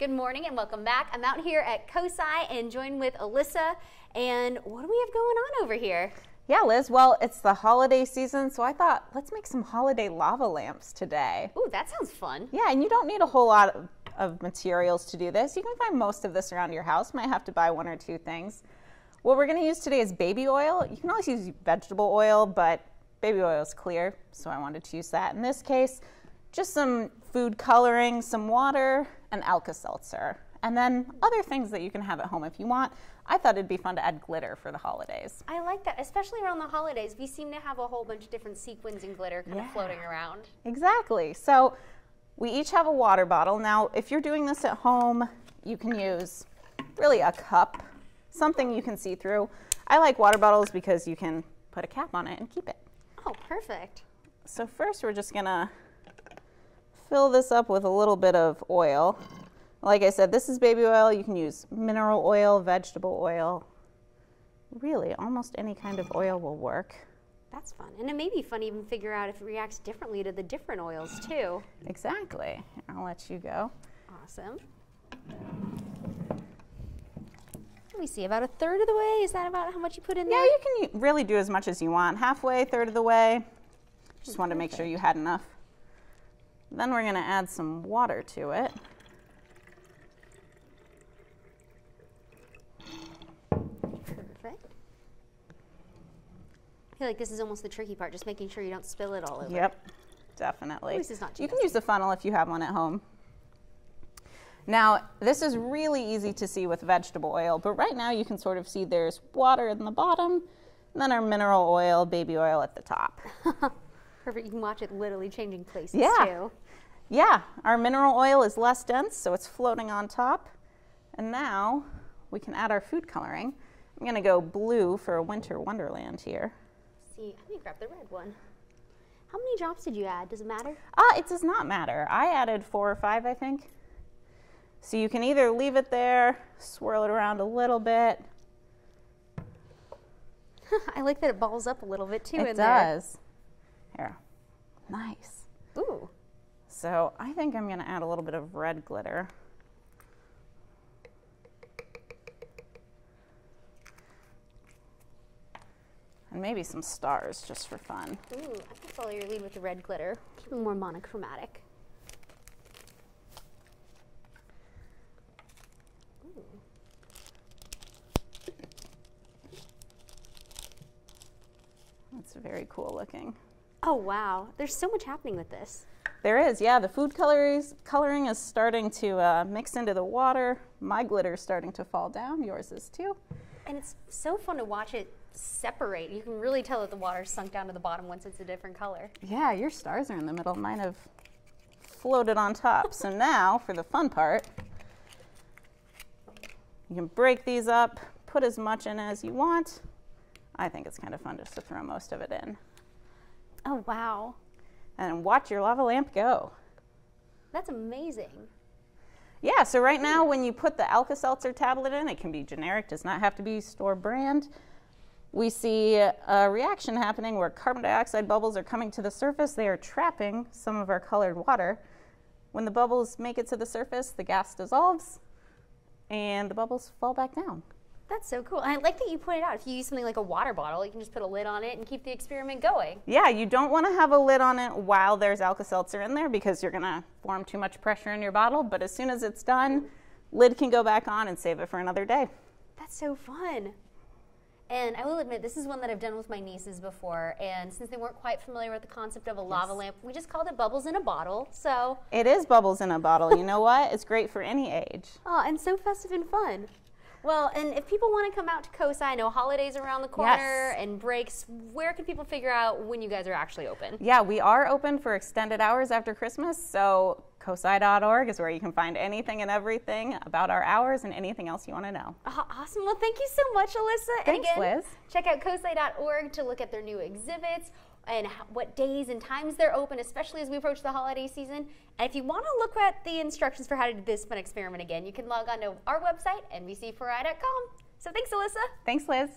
Good morning and welcome back. I'm out here at COSI and joined with Alyssa. And what do we have going on over here? Yeah, Liz. Well, it's the holiday season, so I thought let's make some holiday lava lamps today. Ooh, that sounds fun. Yeah, and you don't need a whole lot of, of materials to do this. You can find most of this around your house. Might have to buy one or two things. What we're going to use today is baby oil. You can always use vegetable oil, but baby oil is clear, so I wanted to use that in this case. Just some food coloring, some water, and Alka-Seltzer. And then other things that you can have at home if you want. I thought it'd be fun to add glitter for the holidays. I like that, especially around the holidays. We seem to have a whole bunch of different sequins and glitter kind Yeah. of floating around. Exactly. So we each have a water bottle. Now, if you're doing this at home, you can use really a cup, something you can see through. I like water bottles because you can put a cap on it and keep it. Oh, perfect. So first we're just gonna fill this up with a little bit of oil. Like I said, this is baby oil. You can use mineral oil, vegetable oil. Really, almost any kind of oil will work. That's fun. And it may be fun to even figure out if it reacts differently to the different oils too. Exactly. I'll let you go. Awesome. Let me see, about a third of the way? Is that about how much you put in Yeah, there? Yeah, you can really do as much as you want. Halfway, third of the way. Just wanted to make sure you had enough. Then we're going to add some water to it. Perfect. I feel like this is almost the tricky part, just making sure you don't spill it all over. Yep, definitely. Least it's not you can use the funnel if you have one at home. Now, this is really easy to see with vegetable oil, but right now you can sort of see there's water in the bottom, and then our mineral oil, baby oil at the top. Perfect. You can watch it literally changing places Yeah. too. Yeah, our mineral oil is less dense, so it's floating on top. And now we can add our food coloring. I'm gonna go blue for a winter wonderland here. See, I'm gonna grab the red one. How many drops did you add? Does it matter? Ah, it does not matter. I added four or five, I think. So you can either leave it there, swirl it around a little bit. I like that it balls up a little bit too it in there. It does. Here. Nice. Ooh. So I think I'm gonna add a little bit of red glitter. And maybe some stars just for fun. Ooh, I can follow your lead with the red glitter. Keep it more monochromatic. Ooh. That's very cool looking. Oh wow, there's so much happening with this. There is, yeah, the food colors, coloring is starting to uh, mix into the water. My glitter is starting to fall down. Yours is too. And it's so fun to watch it separate. You can really tell that the water's sunk down to the bottom once it's a different color. Yeah, your stars are in the middle. Mine have floated on top. so now for the fun part, you can break these up, put as much in as you want. I think it's kind of fun just to throw most of it in. Oh wow, And watch your lava lamp go. that's amazing. Yeah, so right now hmm. when you put the Alka-Seltzer tablet in, it can be generic, does not have to be store brand. We see a reaction happening where carbon dioxide bubbles are coming to the surface. They are trapping some of our colored water. When the bubbles make it to the surface, the gas dissolves and the bubbles fall back down. That's so cool. And I like that you pointed out if you use something like a water bottle, you can just put a lid on it and keep the experiment going. Yeah, you don't want to have a lid on it while there's Alka-Seltzer in there because you're going to form too much pressure in your bottle. But as soon as it's done, lid can go back on and save it for another day. That's so fun. And I will admit, this is one that I've done with my nieces before. And since they weren't quite familiar with the concept of a lava lamp, we just called it bubbles in a bottle. So, It is bubbles in a bottle. You know what? It's great for any age. oh, and so festive and fun. Well, and if people want to come out to COSI, I know holidays around the corner Yes. and breaks. Where can people figure out when you guys are actually open? Yeah, we are open for extended hours after Christmas, so cosi.org is where you can find anything and everything about our hours and anything else you want to know. Aw- Awesome. Well, thank you so much, Alyssa. Thanks, and again, Liz. check out cosi.org to look at their new exhibits and what days and times they're open, especially as we approach the holiday season. And if you want to look at the instructions for how to do this fun experiment again, you can log on to our website, nbc4i.com. So thanks, Alyssa. Thanks, Liz.